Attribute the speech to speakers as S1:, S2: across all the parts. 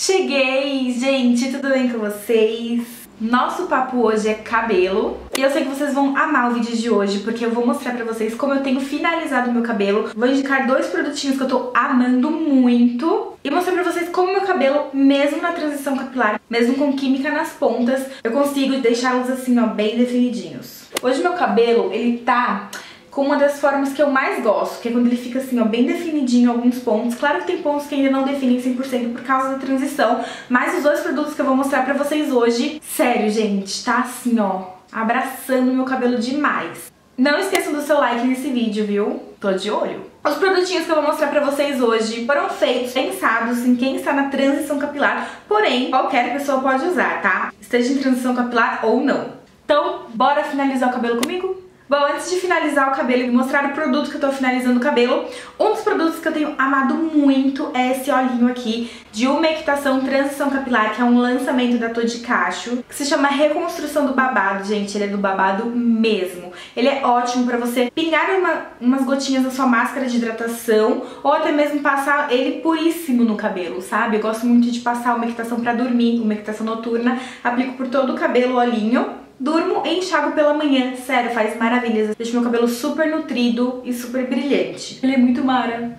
S1: Cheguei! Gente, tudo bem com vocês? Nosso papo hoje é cabelo e eu sei que vocês vão amar o vídeo de hoje porque eu vou mostrar pra vocês como eu tenho finalizado meu cabelo. Vou indicar dois produtinhos que eu tô amando muito e mostrar pra vocês como meu cabelo, mesmo na transição capilar, mesmo com química nas pontas, eu consigo deixá-los assim, ó, bem definidinhos. Hoje meu cabelo, ele tá com uma das formas que eu mais gosto, que é quando ele fica assim, ó, bem definidinho alguns pontos. Claro que tem pontos que ainda não definem 100% por causa da transição, mas os dois produtos que eu vou mostrar pra vocês hoje, sério, gente, tá assim, ó, abraçando meu cabelo demais. Não esqueçam do seu like nesse vídeo, viu? Tô de olho. Os produtinhos que eu vou mostrar pra vocês hoje foram feitos, pensados em quem está na transição capilar, porém, qualquer pessoa pode usar, tá? Esteja em transição capilar ou não. Então, bora finalizar o cabelo comigo? Bom, antes de finalizar o cabelo e mostrar o produto que eu tô finalizando o cabelo, um dos produtos que eu tenho amado muito é esse olhinho aqui de umectação transição capilar, que é um lançamento da Tô de Cacho, que se chama Reconstrução do Babado, gente, ele é do babado mesmo. Ele é ótimo pra você pingar uma, umas gotinhas na sua máscara de hidratação ou até mesmo passar ele puríssimo no cabelo, sabe? Eu gosto muito de passar umectação pra dormir, umectação noturna, aplico por todo o cabelo o olhinho Durmo e enxago pela manhã, sério, faz maravilhas. Deixa meu cabelo super nutrido e super brilhante. Ele é muito mara.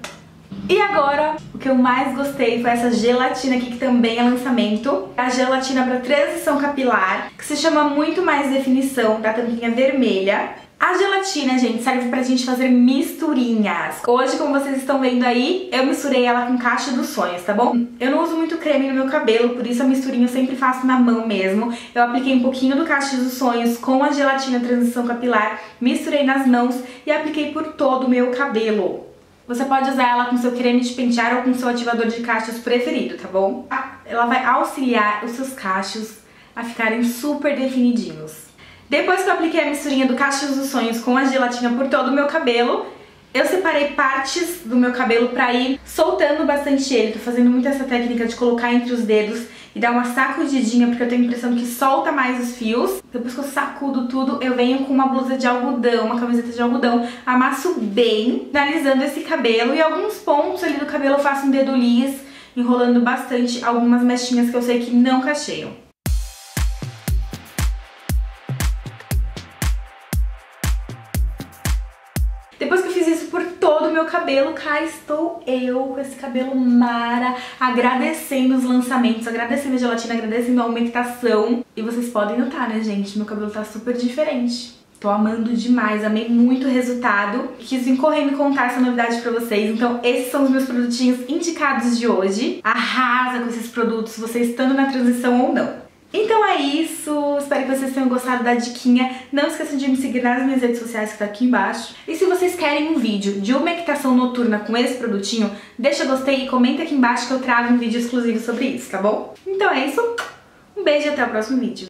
S1: E agora, o que eu mais gostei foi essa gelatina aqui, que também é lançamento. É a gelatina para transição capilar, que se chama Muito Mais Definição, da tampinha vermelha. A gelatina, gente, serve pra gente fazer misturinhas. Hoje, como vocês estão vendo aí, eu misturei ela com caixa dos sonhos, tá bom? Eu não uso muito creme no meu cabelo, por isso a misturinha eu sempre faço na mão mesmo. Eu apliquei um pouquinho do caixa dos sonhos com a gelatina transição capilar, misturei nas mãos e apliquei por todo o meu cabelo. Você pode usar ela com seu creme de pentear ou com seu ativador de cachos preferido, tá bom? Ela vai auxiliar os seus cachos a ficarem super definidinhos. Depois que eu apliquei a misturinha do Cachos dos Sonhos com a gelatina por todo o meu cabelo, eu separei partes do meu cabelo pra ir soltando bastante ele. Tô fazendo muito essa técnica de colocar entre os dedos e dar uma sacudidinha, porque eu tenho a impressão que solta mais os fios. Depois que eu sacudo tudo, eu venho com uma blusa de algodão, uma camiseta de algodão, amasso bem, finalizando esse cabelo. E alguns pontos ali do cabelo eu faço um dedo lis, enrolando bastante algumas mechinhas que eu sei que não cacheiam. Depois que eu fiz isso por todo o meu cabelo, cá estou eu com esse cabelo mara, agradecendo os lançamentos, agradecendo a gelatina, agradecendo a aumentação. E vocês podem notar, né, gente? Meu cabelo tá super diferente. Tô amando demais, amei muito o resultado. Quis vir correndo contar essa novidade pra vocês. Então esses são os meus produtinhos indicados de hoje. Arrasa com esses produtos, você estando na transição ou não. Então é isso, espero que vocês tenham gostado da diquinha. Não esqueçam de me seguir nas minhas redes sociais que tá aqui embaixo. E se vocês querem um vídeo de umectação noturna com esse produtinho, deixa gostei e comenta aqui embaixo que eu trago um vídeo exclusivo sobre isso, tá bom? Então é isso, um beijo e até o próximo vídeo.